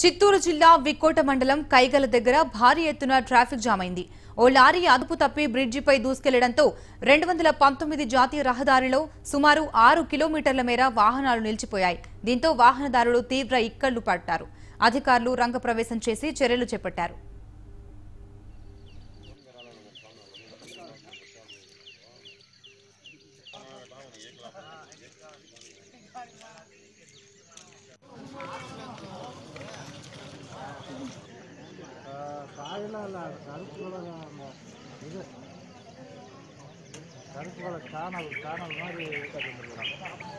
చిత్తూరు జిల్లా వికోట మండలం కైగల దగ్గర భారీ ఎత్తున ట్రాఫిక్ జామ్ అయింది. ఓ లారీ అదుపు తప్పి బ్రిడ్జిపై దూసుకెళ్ళడంతో రెండు వందల పంతొమ్మిది జాతీయ రహదారిలో సుమారు ఆరు కిలోమీటర్ల మేర వాహనాలు నిలిచిపోయాయి. దీంతో వాహనదారులు తీవ్ర ఇక్కళ్ళు పడ్డారు అధికారులు రంగప్రవేశం చేసి చర్యలు చేపట్టారు. எல்லாம் கருப்பு கலர் அந்த இது கருப்பு கலர் சாணல் சாணல் மாதிரி கட்டிட்டு